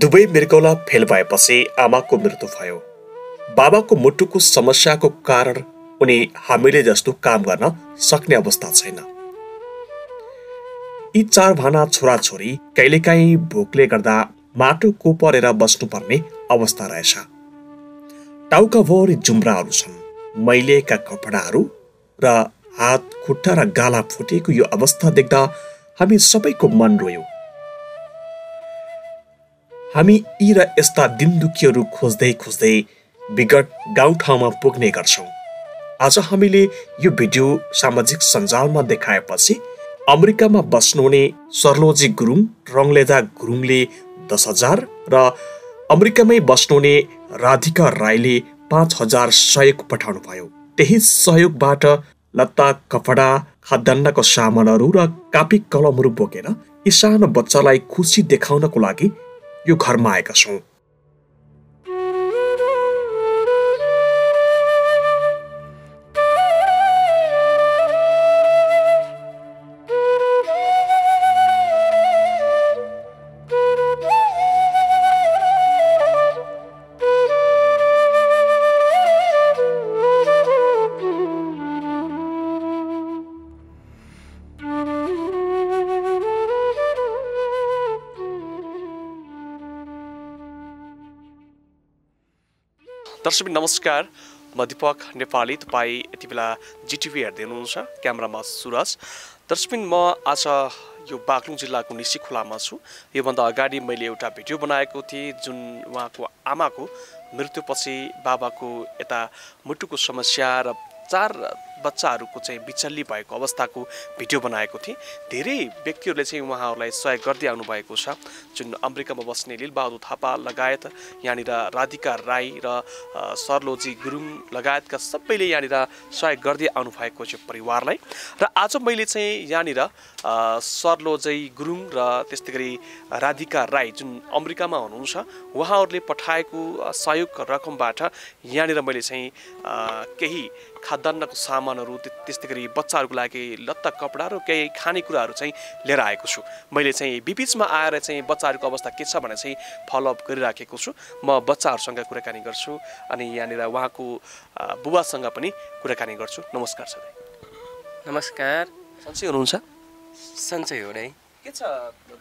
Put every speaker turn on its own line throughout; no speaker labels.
दुवै मृगौला फेल भएपछि आमाको मृत्यु भयो। बाबाको मुटुको समस्याको कारण उनी हामीले जस्तो काम गर्न सक्ने अवस्था छैन। यी चार भाना छोराछोरी कहिलेकाहीँ भोकले गर्दा माटो परेर बस्नुपर्ने अवस्था रहेछ। टाउकाभरि जुम्राहरू छन् मैलेका कपडाहरू र हात खुट्टा र गाला फुटेको यो अवस्था देख्दा हामी सबैको मन रोयो। हामी यी र यस्ता दिनदुखीहरू खोज्दै खोज्दै विगत गाउँठाउँमा पुग्ने गर्छौँ। आज हामीले यो भिडियो सामाजिक सञ्जालमा देखाएपछि अमेरिकामा बस्नुहुने सर्लोजी गुरुङ रङलेदा गुरुङले दस हजार र अमेरिकामै बस्नुहुने राधिका राईले पाँच हजार सहयोग पठाउनु भयो त्यही सहयोगबाट लत्ता कपडा खाद्यान्नको सामानहरू र कापी कलमहरू बोकेर यी सानो बच्चालाई खुसी देखाउनको लागि यो घरमा आएका छौँ दर्शक नमस्कार। म दिपक नेपाली तपाईँ यति बेला जिटिभी हेर्दै हुनुहुन्छ क्यामरामा सुरज। दर्शकबिन म आज यो बागलुङ जिल्लाको निसी खोलामा छु। योभन्दा अगाडि मैले एउटा भिडियो बनाएको थिएँ जुन उहाँको आमाको मृत्युपछि बाबाको यता मुटुको समस्या र चार बच्चाहरूको चाहिँ बिचल्ली भएको अवस्थाको भिडियो बनाएको थिएँ। धेरै व्यक्तिहरूले चाहिँ उहाँहरूलाई सहयोग गर्दै आउनुभएको छ। जुन अमेरिकामा बस्ने लिलबहादुर थापा लगायत यहाँनिर राधिका राई र सरलोजी गुरुङ लगायतका सबैले यहाँनिर सहयोग गर्दै आउनुभएको छ परिवारलाई। र आज मैले चाहिँ यहाँनिर सरलोजै गुरुङ र त्यस्तै गरी राधिका राई जुन अमेरिकामा हुनुहुन्छ उहाँहरूले पठाएको सहयोग रकमबाट यहाँनिर मैले चाहिँ केही खाद्यान्नको सामानहरू त्यस्तै गरी बच्चाहरूको लागि लत्ता कपडा र केही खानेकुराहरू चाहिँ लिएर आएको छु। मैले चाहिँ बिबिचमा आएर चाहिँ बच्चाहरूको अवस्था के छ भनेर चाहिँ फलोअप गरिराखेको छु। म बच्चाहरूसँग कुराकानी गर्छु अनि यहाँनिर उहाँको बुबासँग पनि कुराकानी गर्छु। नमस्कार सर
नमस्कार।
सन्चै हुनुहुन्छ?
सन्चै हो है
के छ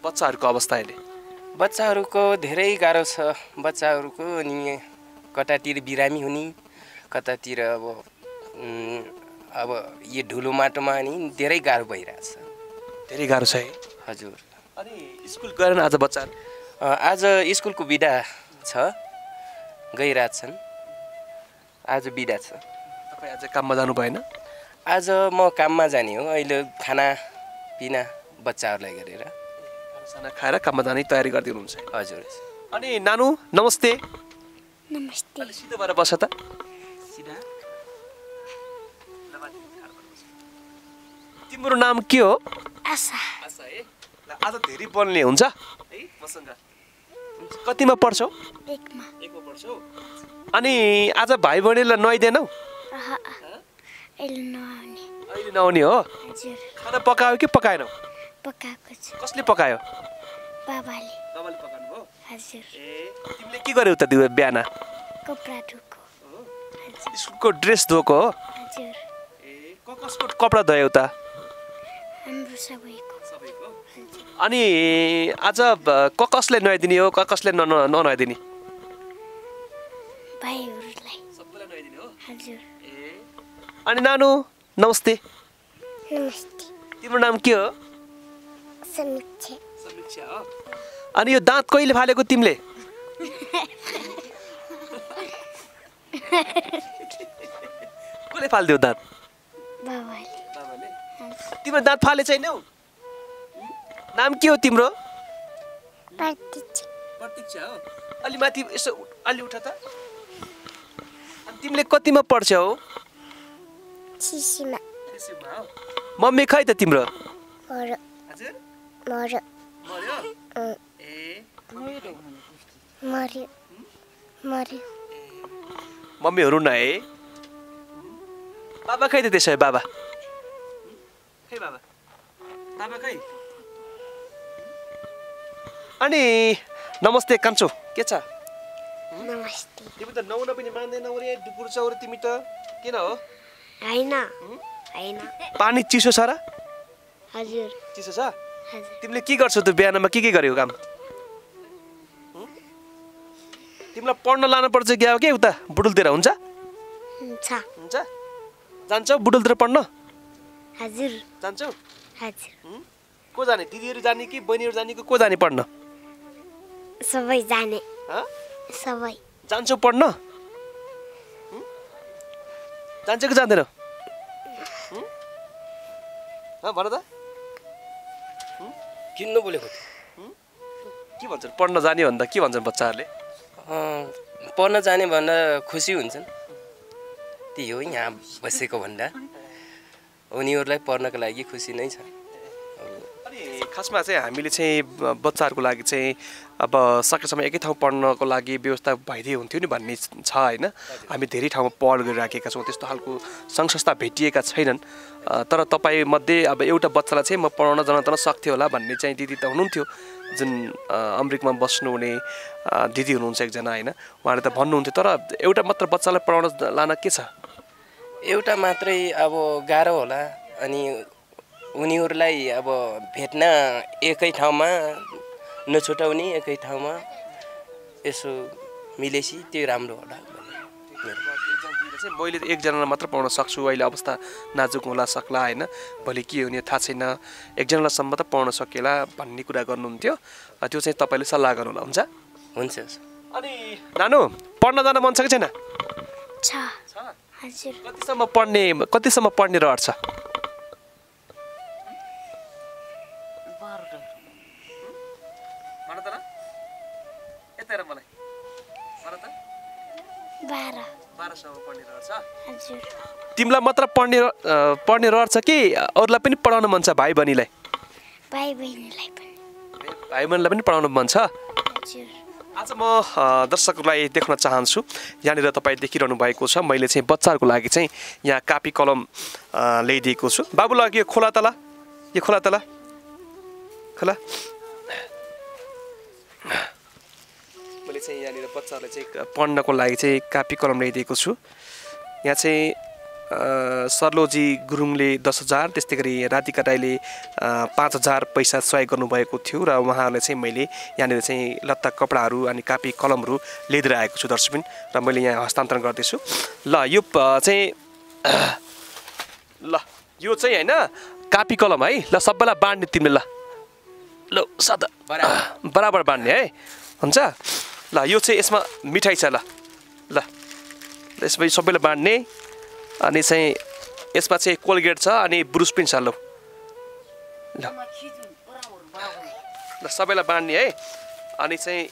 बच्चाहरूको अवस्था अहिले?
बच्चाहरूको धेरै गाह्रो छ। बच्चाहरूको अनि कतातिर बिरामी हुने कतातिर अब अब यो ढुलो माटोमा नि धेरै गाह्रो भइरहेछ
धेरै गाह्रो छ है?
हजुर।
अनि स्कुल गएर आज बच्चाहरू?
आज स्कुलको बिदा छ। गइरहेछन् आज बिदा छ।
तपाईँ आज काममा जानु भएन?
आज म काममा जाने हो। अहिले खाना पिना बच्चाहरूलाई गरेर।
खाना खाएर काममा जाने तयारी गरिदिनु हुनुहुन्छ
हजुर।
अनि नानु नमस्ते।
नमस्ते।
सिधो भएर बस त। तिम्रो नाम के हो?
आशा।
आशा है आज धेरै बोल्ने हुन्छ। है मसँग? कतिमा पढ्छौ?
एकमा।
एकमा पढ्छौ? अनि आज भाइ बहिनीलाई नुहाइदिएनौ
अह, अहिले नआउने
अहिले नआउने हो?
हजुर।
खाना पकायो कि पकाएनौ?
पकाएको छु।
कसले पकायो?
बाबाले।
पकाउनु भयो?
हजुर।
ए? तिमीले के गर्यौ त त्यो बिहान?
कपडा
स्कुलको ड्रेस धोएको हो?
हजुर।
ए? क कसको कपडा धोयौ त? अनि आज क कसले नुहाइदिने हो? क कसले ननुहाइदिने? अनि नानु नमस्ते। तिम्रो नाम के हो? अनि यो दाँत कहिले फालेको तिमीले? कसले फालिदियो दाँत? तिम्रो दाँत फाले छैनौ नाम के हो तिम्रो?
प्रतीक्षा।
हो। अलि माथि यसो अलि उठ त। अनि तिमीले कतिमा पढ्छौ मम्मी खै त तिम्रो? मम्मीहरू न है। बाबा खै त त्यसो भए बाबा? खै बाबा? बाबा खै? अनि नमस्ते कान्छो। के छ?
नमस्ते।
तिमी त नौन पनि मान्दैनौ रे डुकुर छौ रे तिमी त। किन हो?
होइन। होइन।
पानी चिसो छ र?
हजुर।
चिसो छ?
हजुर।
तिमीले के गर्छौ त बिहानमा? के के गर्यौ काम? तिमीलाई पढ्न लानु पर्छ क्या हो कि उता बुटुलतिर हुन्छ?
हुन्छ।
हुन्छ। जान्छौ बुटुलतिर पढ्न?
हजुर।
जान्छौ?
हजुर।
हुँ? को जाने? दिदीहरू जाने कि बहिनीहरू जाने कि को जाने पढ्न?
सबै जाने।
हँ?
सबै।
जान्छौ पढ्न? हुँ? जान्छ कि जाँदैन? हुँ? हँ, भन त।
किन्नु बोलेको
के भन्छन्? पढ्न जाने भन्दा के भन्छन् बच्चाहरूले?
अँ, पढ्न जाने भन्दा खुसी हुन्छन्। त्यही हो यहाँ बसेको भन्दा। उनीहरूलाई पढ्नको लागि खुसी नै छ।
खासमा चाहिँ हामीले चाहिँ बच्चाहरूको लागि चाहिँ अब सकेसम्म एकै ठाउँ पढ्नको लागि व्यवस्था भइदिए हुन्थ्यो नि भन्ने छ होइन। हामी धेरै ठाउँमा पढ गरिराखेका छौँ त्यस्तो खालको सङ्घ संस्था भेटिएका छैनन्। तर तपाईँमध्ये अब एउटा बच्चालाई चाहिँ म पढाउन जान त सक्थ्यो होला भन्ने चाहिँ दिदी त हुनुहुन्थ्यो। जुन अ, अमेरिकमा बस्नुहुने दिदी हुनुहुन्छ एकजना होइन उहाँले त भन्नुहुन्थ्यो। तर एउटा मात्र बच्चालाई पढाउन लान के छ?
एउटा मात्रै अब गाह्रो होला। अनि उनीहरूलाई अब भेट्न एकै ठाउँमा नछुटाउने एकै ठाउँमा यसो मिलेपछि त्यो राम्रो होला
मैले एकजनालाई मात्र पढाउन सक्छु अहिले अवस्था नाजुक होला सक्ला होइन। भोलि के हुने थाहा छैन। एकजनालाईसम्म त पढाउन सकेला भन्ने कुरा गर्नुहुन्थ्यो। त्यो चाहिँ तपाईँले सल्लाह गर्नुहोला हुन्छ?
हुन्छ
अनि नानु पढ्न जान मन छ कि छैन? कतिसम्म पढ्ने कतिसम्म पढ्ने रहर छ? तिमीलाई मात्र पढ्ने पढ्ने रहर छ कि अरूलाई पनि पढाउन मन छ भाइ बहिनीलाई
भाइ बहिनीलाई पनि।
भाइ बहिनीलाई पनि पढाउनु मन छ?
हजुर।
आज म दर्शकहरूलाई देख्न चाहन्छु। यहाँनिर तपाईँ देखिरहनु भएको छ। मैले चाहिँ बच्चाहरूको लागि चाहिँ यहाँ कापी कलम ल्याइदिएको छु। बाबुलाई यो खोला तला। यो खोला तला। खोला। मैले चाहिँ यहाँनिर बच्चाहरूलाई चाहिँ पढ्नको लागि चाहिँ कापी कलम ल्याइदिएको छु। यहाँ चाहिँ सर्लोजी गुरुङले दस हजार त्यस्तै गरी राधिका राईले पाँच हजार पैसा सहयोग गर्नुभएको थियो र उहाँहरूलाई चाहिँ मैले यहाँनिर चाहिँ लत्ता कपडाहरू अनि कापी कलमहरू ल्याइदिएर आएको छु दर्शकबिन र मैले यहाँ हस्तान्तरण गर्दैछु। ल यो चाहिँ ल यो चाहिँ होइन कापी कलम है। ल सबैलाई बाँड्ने तिमीले ल। ल सदा।
बराबर
बाँड्ने है। हुन्छ? ल यो चाहिँ यसमा मिठाई छ ल। ल यसमा सबैलाई बाँड्ने। अनि चाहिँ यसमा चाहिँ कोलगेट छ अनि ब्रुस पनि छ ल। ल। सबैलाई बाँड्ने है। अनि चाहिँ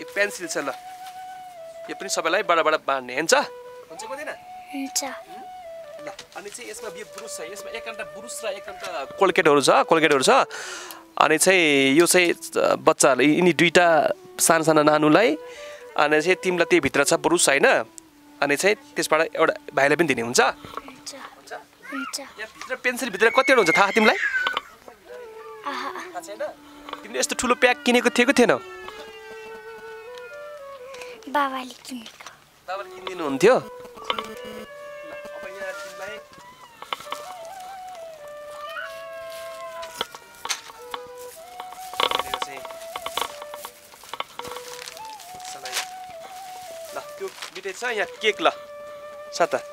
यो पेन्सिल छ ल। यो पनि सबैलाई बडा बडा बाँड्ने हुन्छ? हुन्छ हुँदैन ल अनि चाहिँ यसमा यो ब्रुस छ। यसमा ब्रुस र एक घन्टा कोलगेटहरू छ कोलगेटहरू छ। अनि चाहिँ यो चाहिँ बच्चाहरूले यिनी दुइटा सानो सानो नानुलाई अनि चाहिँ तिमीलाई त्यही भित्र छ ब्रुस होइन? अनि चाहिँ त्यसबाट एउटा भाइलाई पनि दिने हुन्छ? यहाँभित्र पेन्सिलभित्र कतिवटा हुन्छ थाहा तिमीलाई? तिमीले यस्तो ठुलो प्याक किनेको थिएको थिएन?
बाबाले किनेको।
तपाईँले किनिदिनु छ यहाँ केक ल। छ त।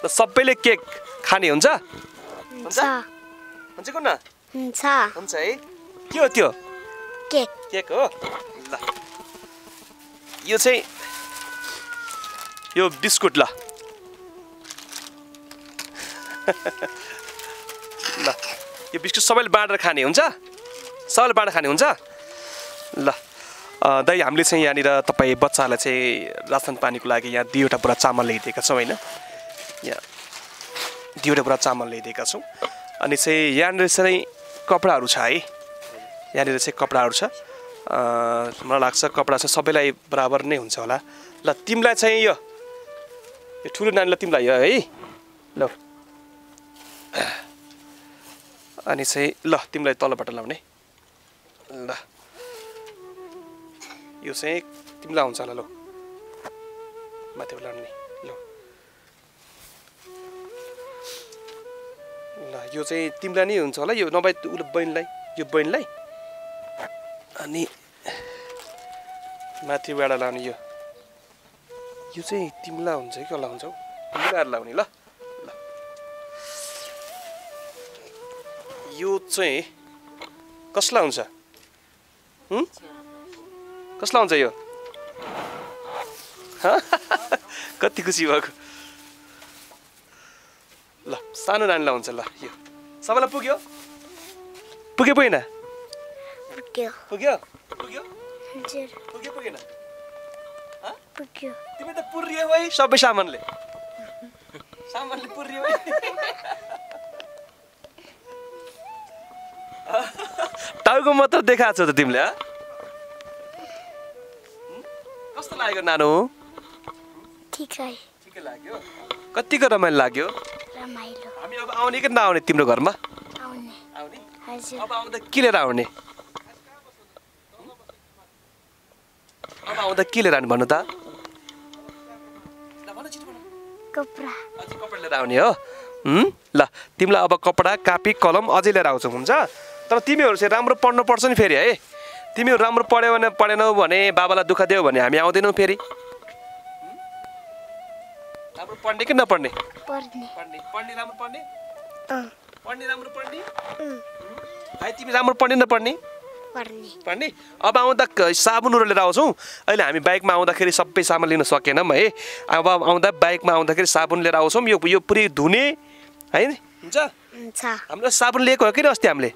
ल सबैले केक खाने हुन्छ?
हुन्छ?
हुन्छ। कुन
हुन्छ।
हुन्छ है। के हो त्यो?
केक।
केक हो? ल। यो चाहिँ यो बिस्कुट ल। ल। यो बिस्कुट सबैले बाँडेर खाने हुन्छ? सबैले बाँडेर खाने हुन्छ? ल। दाइ हामीले चाहिँ यहाँनिर तपाईँ बच्चाहरूलाई चाहिँ रासन पानीको लागि यहाँ दुईवटा पुरा चामल ल्याइदिएका छौँ होइन? यहाँ दुईवटा पुरा चामल ल्याइदिएका छौँ। अनि चाहिँ यहाँनिर चाहिँ कपडाहरू छ है? यहाँनिर चाहिँ कपडाहरू छ। मलाई लाग्छ कपडा चाहिँ सबैलाई बराबर नै हुन्छ होला। ल तिमीलाई चाहिँ यो यो ठुलो नानीलाई तिमीलाई यो है? ल। अनि चाहिँ ल तिमीलाई तलबाट लाउने। ल। यो चाहिँ तिमीलाई हुन्छ होला ल। माथिबाट लाउने ल। ल यो चाहिँ तिमीलाई नै हुन्छ होला यो नभए उसले बहिनीलाई यो बहिनीलाई। अनि माथिबाट लाउने यो। यो चाहिँ तिमीलाई हुन्छ कि कसलाई हुन्छ हौ? मिलाएर लाउने ल। ल। यो चाहिँ कसलाई हुन्छ? कसलाई हुन्छ यो? कति खुसी भएको। ल सानो नानीलाई हुन्छ ल यो। सबैलाई पुग्यो? पुग्यो पुगेन?
पुग्यो।
पुग्यो? पुग्यो?
हजुर।
पुग्यो पुगेन?
पुग्यो।
तिमी त पुर्रियो है सबै सामानले। सामानले है टाउको मात्र देखाएको छ त तिमीले? कस्तो लाग्यो नानु?
ठिकै।
ठिकै लाग्यो। कतिको रमाइलो लाग्यो?
रमाइलो।
हामी अब आउने कि नआउने तिम्रो घरमा?
आउने।
आउने?
हजुर।
अब आउँदा के लिएर आउने? अब आउँदा के लिएर आउने भन्नु त।
कपडा।
अझै कपडा लिएर आउने हो? ल तिमीलाई अब कपडा कापी कलम अझै लिएर आउँछौ हुन्छ? तर तिमीहरू चाहिँ राम्रो पढ्नु पर्छ नि फेरि है? तिमीहरू राम्रो पढ्यो भने पढेनौ भने बाबालाई दुःख दियो भने हामी आउँदैनौँ फेरि? राम्रो पढ्ने कि नपढ्ने? पढ्ने। पढ्ने। राम्रो पढ्ने?
अँ।
पढ्ने राम्रो पढ्ने?
अँ।
भाइ तिमी राम्रो पढ्ने नपढ्ने पढ्ने? अब आउँदा साबुनहरू लिएर आउँछौँ। अहिले हामी बाइकमा आउँदाखेरि सबै सामान लिन सकेनौँ है। अब आउँदा बाइकमा आउँदाखेरि साबुन लिएर आउँछौँ। यो यो पुरै धुने है हुन्छ?
हुन्छ।
हाम्रो साबुन लिएको हो कि अस्ति हामीले?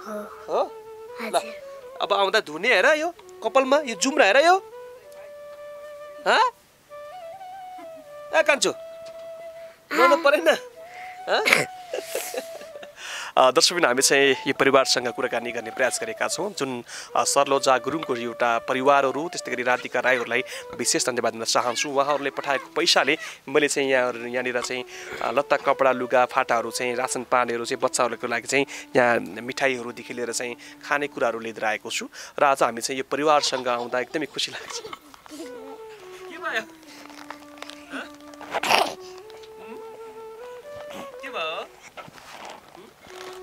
हो।
ल अब आउँदा धुने हेर यो कपालमा यो जुम्रा हेर यो। ए कान्छु नुहाउनु परेन। दर्शकबिन हामी चाहिँ यो परिवारसँग कुराकानी गर्ने प्रयास गरेका छौँ जुन सरलोजा गुरुङको एउटा परिवारहरू त्यस्तै गरी राधिका राईहरूलाई विशेष धन्यवाद दिन चाहन्छु। उहाँहरूले पठाएको पैसाले मैले चाहिँ यहाँ यहाँनिर चाहिँ लत्ता कपडा लुगा फाटाहरू चाहिँ रासन पानीहरू चाहिँ बच्चाहरूको लागि चाहिँ यहाँ मिठाईहरूदेखि लिएर चाहिँ खानेकुराहरू लिएर आएको छु। र आज हामी चाहिँ यो परिवारसँग आउँदा एकदमै खुसी लाग्छ।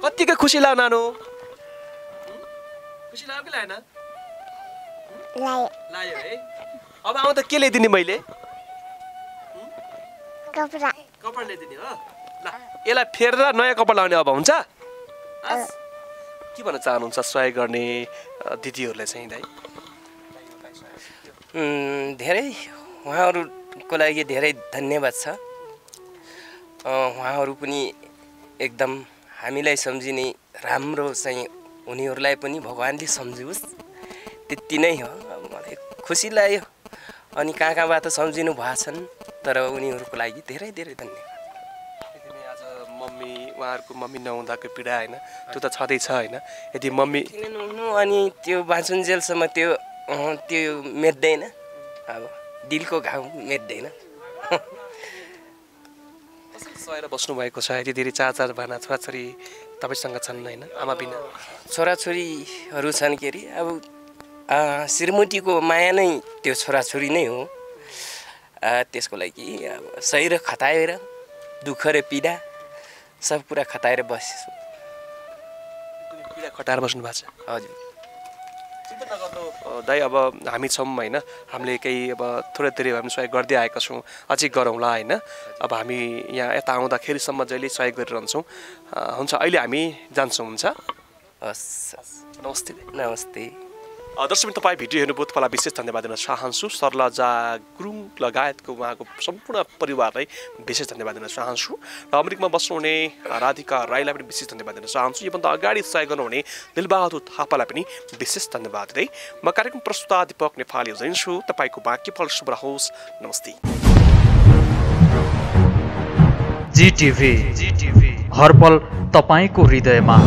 कत्तिको खुसी लाग्यो नानु? खुसी लाग्यो कि लागेन
लायो।
लाग्यो है। अब आउँदा के ल्याइदिने मैले?
कपडा।
कपडा ल्याइदिने हो? ल यसलाई फेरेर नयाँ कपडा लाउने अब हुन्छ? के भन्न चाहनुहुन्छ सहयोग गर्ने दिदीहरूलाई चाहिँ दाइ?
धेरै उहाँहरूको लागि धेरै धन्यवाद छ। उहाँहरू पनि एकदम हामीलाई सम्झिने राम्रो चाहिँ उनीहरूलाई पनि भगवान्ले सम्झोस्। त्यति नै हो। अब मलाई खुसी लाग्यो। अनि कहाँ कहाँबाट सम्झिनु भएछन् तर उनीहरूको लागि धेरै धेरै धन्यवाद।
आज मम्मी उहाँहरूको मम्मी नहुँदाको पीडा होइन त्यो त छँदैछ होइन। यदि मम्मी
नहुनु? अनि त्यो बाँचुन्जेलसम्म त्यो त्यो मेट्दैन। अब दिलको घाउ मेट्दैन।
सहेर बस्नुभएको छ। यति धेरै चार चार भाना छोराछोरी तपाईँसँग छन् होइन? आमा बिना।
छोराछोरीहरू छन् के अरे? अब श्रीमतीको माया नै त्यो छोराछोरी नै हो। त्यसको लागि अब सही र खताएर दुःख र पीडा सब कुरा खताएर बसेछु।
पीडा खटाएर बस्नु भएको छ।
हजुर।
दाइ अब हामी छौँ होइन। हामीले केही अब थोरै थोरै हामी सहयोग गर्दै आएका छौँ। अझै गरौँला होइन। अब हामी यहाँ यता आउँदाखेरिसम्म जहिले सहयोग गरिरहन्छौँ। हुन्छ अहिले हामी जान्छौँ हुन्छ?
हस्।
नमस्ते।
नमस्ते।
दर्शक तपाईँ भिडियो हेर्नुभयो तपाईँलाई विशेष धन्यवाद दिन चाहन्छु। सरलजा गुरुङ लगायतको उहाँको सम्पूर्ण परिवारलाई विशेष धन्यवाद दिन चाहन्छु। र अमेरिकामा बस्नुहुने राधिका राईलाई पनि विशेष धन्यवाद दिन चाहन्छु। योभन्दा अगाडि सहयोग गर्नुहुने दिलबहादुर थापालाई पनि विशेष धन्यवाद दिँदै म कार्यक्रम प्रस्तुता दीपक नेपाली हुँदैछु। तपाईँको बाँकी फल शुभ रहोस्। नमस्ते।
जिटिभी हरपल तपाईँको हृदयमा।